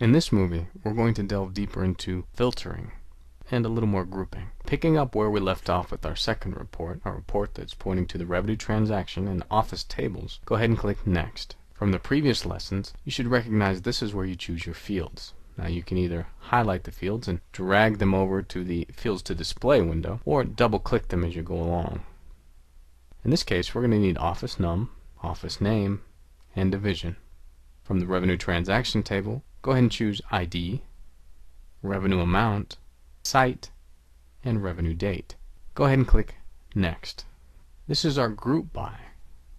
In this movie, we're going to delve deeper into filtering and a little more grouping. Picking up where we left off with our second report, a report that's pointing to the revenue transaction and office tables, go ahead and click Next. From the previous lessons, you should recognize this is where you choose your fields. Now you can either highlight the fields and drag them over to the Fields to Display window, or double click them as you go along. In this case, we're going to need Office Num, Office Name, and Division. From the Revenue Transaction table, go ahead and choose ID, Revenue Amount, Site, and Revenue Date. Go ahead and click Next. This is our Group By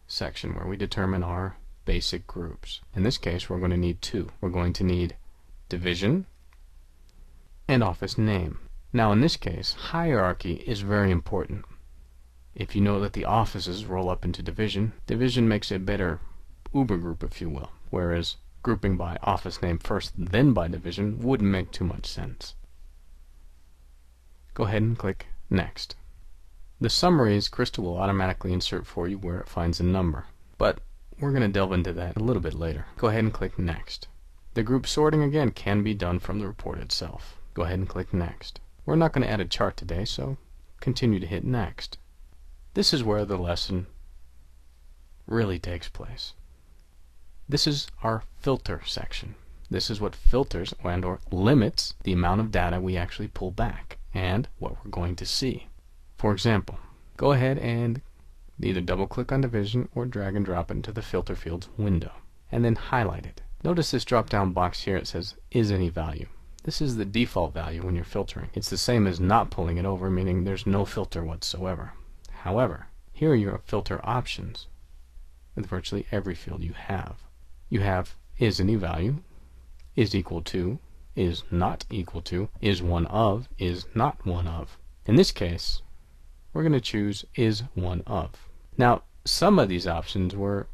section where we determine our basic groups. In this case, we're going to need two. We're going to need Division and Office Name. Now in this case, hierarchy is very important. If you know that the offices roll up into division, division makes a better uber group, if you will, whereas grouping by office name first, then by division wouldn't make too much sense. Go ahead and click Next. The summaries Crystal will automatically insert for you where it finds a number, but we're going to delve into that a little bit later. Go ahead and click Next. The group sorting again can be done from the report itself. Go ahead and click Next. We're not going to add a chart today, so continue to hit Next. This is where the lesson really takes place. This is our filter section. This is what filters and or limits the amount of data we actually pull back and what we're going to see. For example, go ahead and either double click on division or drag and drop it into the filter fields window and then highlight it. Notice this drop down box here it says is any value. This is the default value when you're filtering. It's the same as not pulling it over meaning there's no filter whatsoever. However, here are your filter options with virtually every field you have. You have is any value, is equal to, is not equal to, is one of, is not one of. In this case, we're going to choose is one of. Now, some of these options were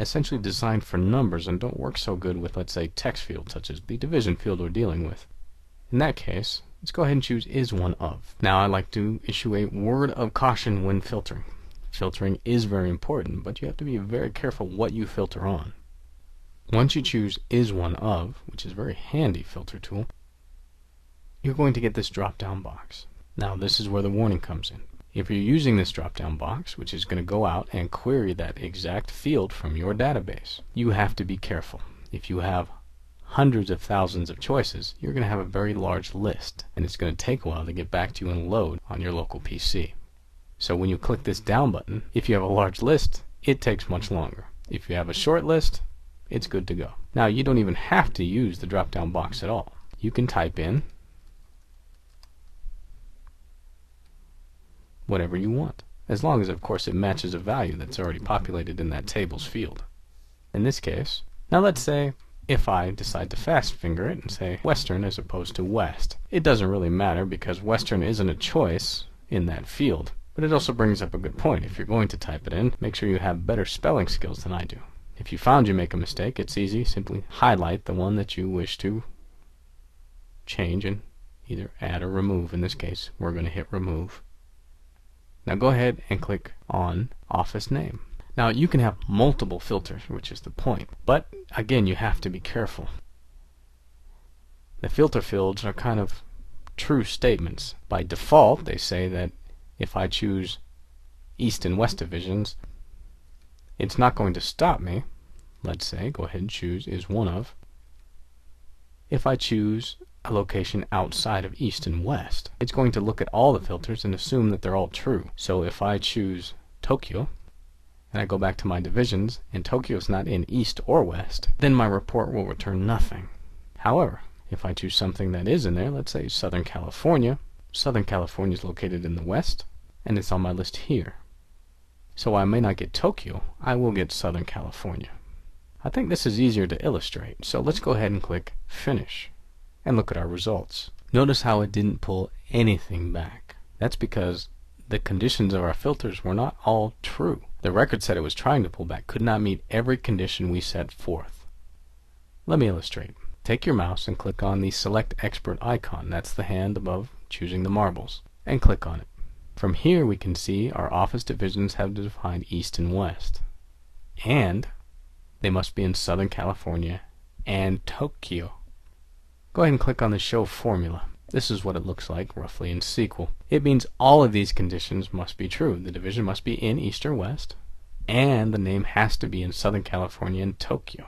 essentially designed for numbers and don't work so good with, let's say, text fields, such as the division field we're dealing with. In that case, let's go ahead and choose is one of. Now, I like to issue a word of caution when filtering. Filtering is very important, but you have to be very careful what you filter on. Once you choose is one of, which is a very handy filter tool, you're going to get this drop down box. Now this is where the warning comes in. If you're using this drop down box, which is going to go out and query that exact field from your database, you have to be careful. If you have hundreds of thousands of choices, you're going to have a very large list, and it's going to take a while to get back to you and load on your local PC. So when you click this down button, if you have a large list, it takes much longer. If you have a short list, it's good to go. Now you don't even have to use the drop down box at all. You can type in whatever you want, as long as of course it matches a value that's already populated in that tables field. In this case, now let's say if I decide to fast finger it and say Western as opposed to West. It doesn't really matter because Western isn't a choice in that field. But it also brings up a good point. If you're going to type it in, make sure you have better spelling skills than I do. If you found you make a mistake, it's easy. Simply highlight the one that you wish to change and either add or remove. In this case, we're going to hit remove. Now go ahead and click on office name. Now you can have multiple filters, which is the point. But again, you have to be careful. The filter fields are kind of true statements. By default, they say that if I choose East and West divisions, it's not going to stop me. Let's say, go ahead and choose is one of. If I choose a location outside of East and West, it's going to look at all the filters and assume that they're all true. So if I choose Tokyo, and I go back to my divisions, and Tokyo is not in East or West, then my report will return nothing. However, if I choose something that is in there, let's say Southern California, Southern California is located in the west, and it's on my list here. So I may not get Tokyo, I will get Southern California. I think this is easier to illustrate, so let's go ahead and click Finish, and look at our results. Notice how it didn't pull anything back. That's because the conditions of our filters were not all true. The record set it was trying to pull back could not meet every condition we set forth. Let me illustrate. Take your mouse and click on the Select Expert icon, that's the hand above choosing the marbles, and click on it. From here we can see our office divisions have defined east and west. And they must be in Southern California and Tokyo. Go ahead and click on the Show Formula. This is what it looks like roughly in SQL. It means all of these conditions must be true. The division must be in East or West, and the name has to be in Southern California and Tokyo.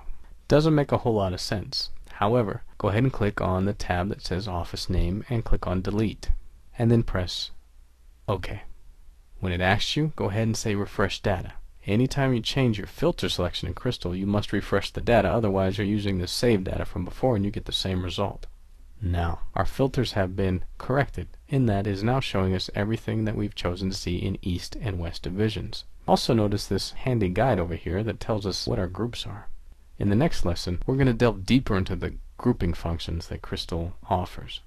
Doesn't make a whole lot of sense. However, go ahead and click on the tab that says Office Name and click on Delete, and then press OK. When it asks you, go ahead and say Refresh Data. Anytime you change your filter selection in Crystal, you must refresh the data, otherwise you're using the saved data from before and you get the same result. Now, our filters have been corrected, in that it is now showing us everything that we've chosen to see in East and West divisions. Also notice this handy guide over here that tells us what our groups are. In the next lesson, we're going to delve deeper into the grouping functions that Crystal offers.